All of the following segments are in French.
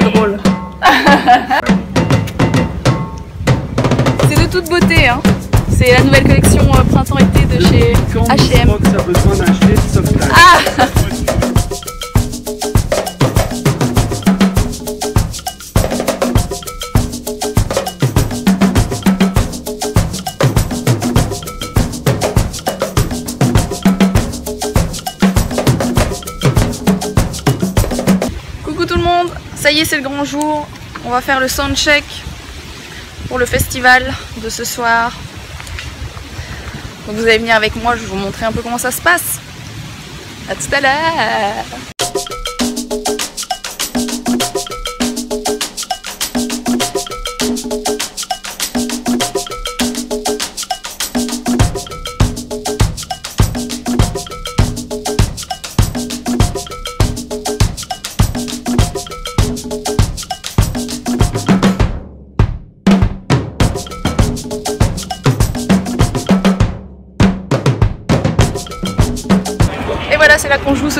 drôle. C'est de toute beauté, hein. C'est la nouvelle collection euh, printemps-été de chez H&M. Ah c'est le grand jour. On va faire le soundcheck pour le festival de ce soir. Donc vous allez venir avec moi, je vais vous montrer un peu comment ça se passe. A tout à l'heure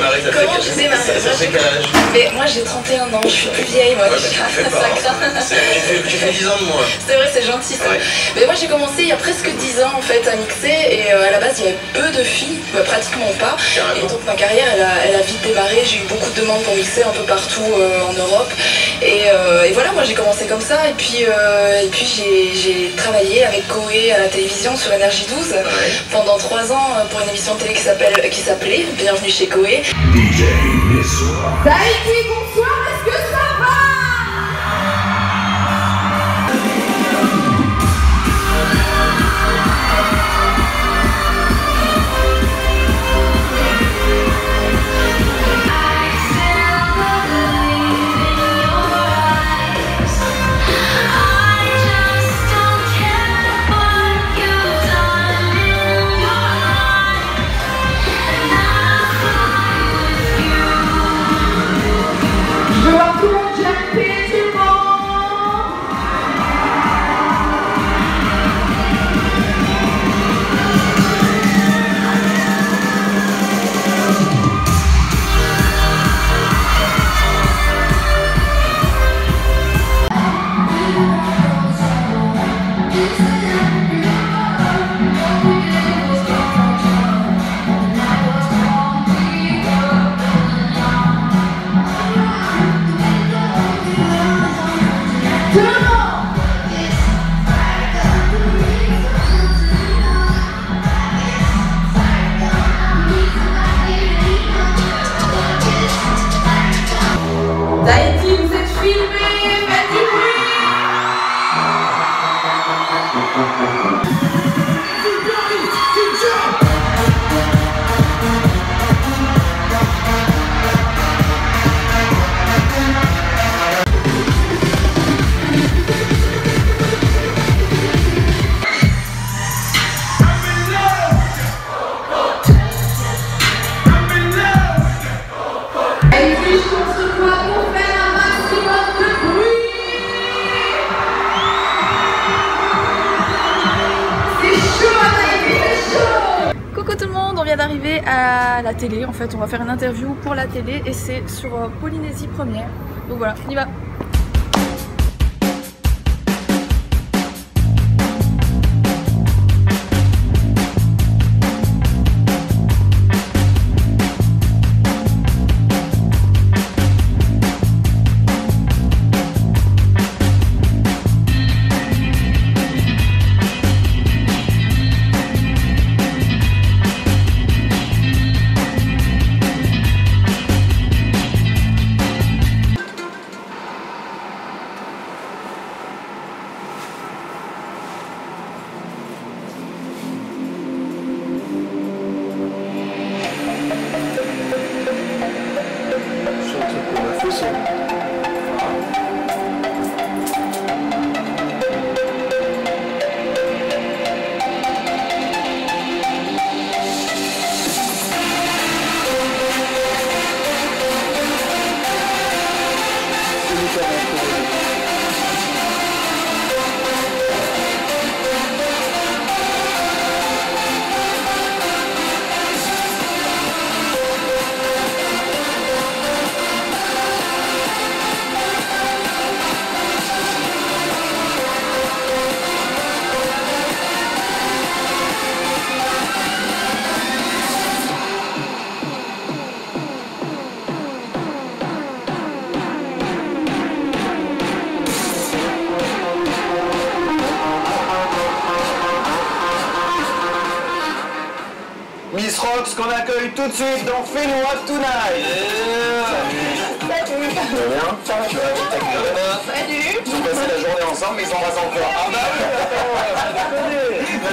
démarré Ça Comment j'ai démarré Ça, fait quel âge Mais moi j'ai 31 ans, je suis plus vieille moi. Ouais, mais tu fais pas. Ça hein. Tu fais, 10 ans de moins. C'est vrai, c'est gentil ça. Ouais. Mais moi j'ai commencé il y a presque 10 ans en fait à mixer et euh, à la base il y avait peu de filles, bah, pratiquement pas. Carrément. Et donc ma carrière elle a, elle a vite démarré, j'ai eu beaucoup de demandes pour mixer un peu partout euh, en Europe. Et, euh, et voilà, moi j'ai commencé comme ça et puis, euh, et puis j'ai j'ai travaillé avec Koé à la télévision sur Énergie 12 Ouais. pendant 3 ans pour une émission de télé qui s'appelle qui s'appelait Bienvenue chez Koé. Tahiti, bonsoir, est-ce que à la télé. En fait, on va faire une interview pour la télé et c'est sur euh, Polynésie Première. Donc voilà, on y va. Tout de suite dans Fais-moi Tonight. Salut. Tu vas avec gueule. Salut Ils ont passé la journée ensemble, mais ils s'embrassent encore. Ah bah oui,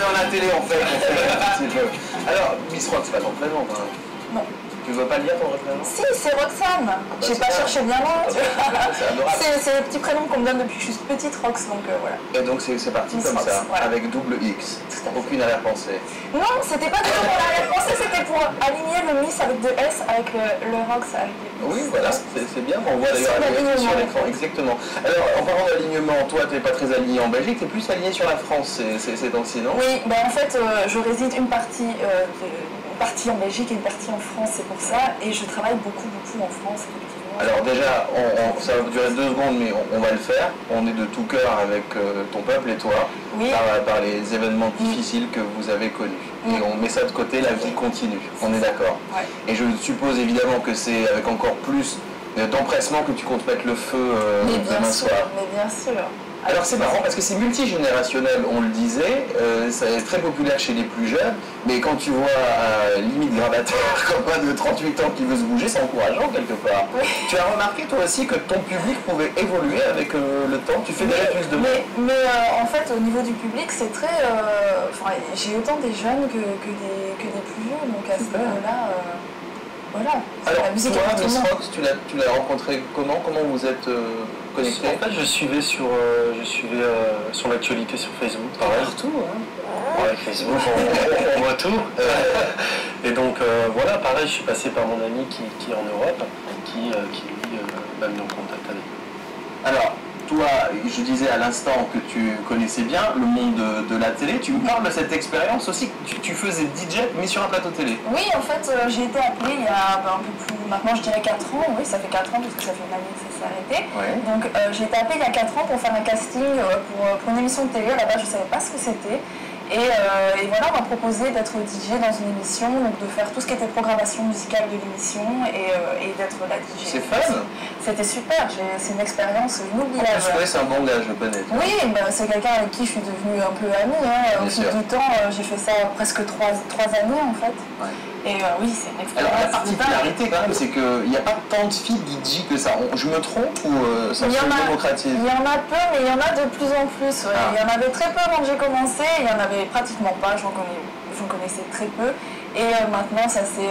dans la télé, en fait, on. Alors, Miss Rock, c'est pas ton prénom, même. Non. Tu veux pas le dire ton vrai prénom Si, c'est Roxane. J'ai c'est pas bien. cherché bien loin. C'est le petit prénom qu'on me donne depuis que je suis petite, Rox, donc euh, voilà. Et donc c'est parti Miss comme Rox, ça, voilà. avec double X. Aucune arrière-pensée. Non, c'était pas du tout pour la pensée, c'était pour aligner le Miss avec deux S avec le, le Rox avec Oui, voilà, c'est bien. On voit d'ailleurs sur l'écran. Exactement. Alors, en parlant d'alignement, toi, t'es pas très aligné en Belgique, t'es plus aligné sur la France ces, temps-ci, non? Oui, ben en fait, euh, je réside une partie, euh, une partie en Belgique et une partie en France, c'est pour ça. Et je travaille beaucoup, beaucoup en France, effectivement. Alors déjà, on- on- ça va durer deux secondes, mais on, on va le faire. On est de tout cœur avec euh, ton peuple et toi, Oui. par, par les événements difficiles que vous avez connus. Et on met ça de côté, la vie continue. On est d'accord. Ouais. Et je suppose évidemment que c'est avec encore plus d'empressement que tu comptes mettre le feu euh, demain sûr, soir. mais bien sûr. Alors c'est marrant parce que c'est multigénérationnel, on le disait, euh, ça est très populaire chez les plus jeunes, mais quand tu vois euh, limite gravateur comme un de 38 ans qui veut se bouger, c'est encourageant quelque part. Oui. Tu as remarqué toi aussi que ton public pouvait évoluer avec euh, le temps, tu fais des plus de Mais, mais euh, en fait, au niveau du public, c'est très. j'ai autant des jeunes que, que, des, que des plus vieux, donc à ce niveau-là, voilà. Alors la musique toi, Miss. Fox, tu l'as, tu l'as rencontré comment? Comment vous êtes euh, connectés En fait, je suivais sur, euh, je suivais euh, sur l'actualité sur Facebook, pareil. Partout, hein Ouais, Facebook, on, on voit tout. Euh, et donc euh, voilà, pareil, je suis passé par mon ami qui, qui est en Europe, et qui, euh, qui lui euh, m'a mis en contact avec. Alors, toi, je disais à l'instant que tu connaissais bien le monde de, de la télé. Tu me parles de cette expérience aussi. Tu, tu faisais DJ, mais sur un plateau télé. Oui, en fait, euh, j'ai été appelée il y a ben, un peu plus, maintenant je dirais 4 ans, oui, ça fait 4 ans parce que ça fait une année que ça s'est arrêté. Ouais. Donc euh, j'ai été appelée il y a 4 ans pour faire un casting euh, pour, pour une émission de télé, là-bas je ne savais pas ce que c'était. Et, euh, et voilà, on m'a proposé d'être DJ dans une émission, donc de faire tout ce qui était programmation musicale de l'émission et, euh, et d'être la DJ. C'est fun. C'était super, c'est une expérience inoubliable. Trouvais c'est un bon gars, je le connais. Oui, bah, c'est quelqu'un avec qui je suis devenue un peu amie. Hein. Au sûr. du temps, euh, j'ai fait ça presque trois, trois années en fait. Ouais. Et euh, oui, c'est une Alors la expérience. particularité quand même, c'est qu'il n'y a pas tant de filles DJ que ça. Je me trompe ou euh, ça se démocratise? il y en a peu, mais il y en a de plus en plus. ouais. Ah. Il y en avait très peu quand j'ai commencé, il y en avait pratiquement pas, j'en connais, connaissais très peu. Et euh, maintenant, ça s'est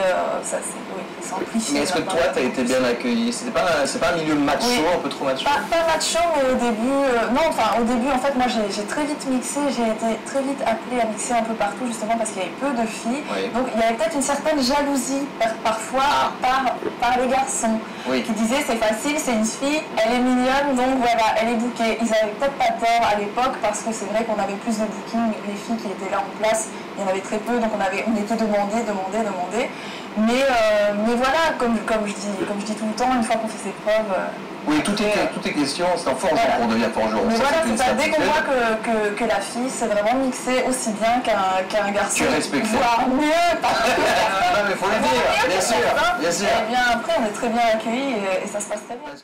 Mais est-ce que toi, tu as été bien accueilli? C'était pas, un- c'est pas un milieu macho, Oui. un peu trop macho? Pas, pas macho, mais au début, euh, non, enfin au début, en fait, moi j'ai très vite mixé, j'ai été très vite appelée à mixer un peu partout, justement parce qu'il y avait peu de filles. Oui. Donc il y avait peut-être une certaine jalousie par- parfois par, par les garçons Oui. qui disaient c'est facile, c'est une fille, elle est mignonne, donc voilà, elle est bookée. Ils avaient peut-être pas tort à l'époque parce que c'est vrai qu'on avait plus de booking, les filles qui étaient là en place, il y en avait très peu, donc on, avait, on était demandé, demandé, demandé. Mais, euh, mais voilà, comme, comme, je dis, comme je dis tout le temps, une fois qu'on fait ses preuves, euh, Oui, tout est, tout est question, c'est en forgeant Voilà. qu'on devient forgeron. mais Ça, voilà, c'est ça. Dès qu'on voit que, que, que la fille c'est vraiment mixé aussi bien qu'un garçon, voire mieux, parce que Non, mais faut le dire, bien sûr, bien sûr. Et bien après, on est très bien accueillis et, et ça se passe très bien.